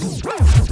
Boom.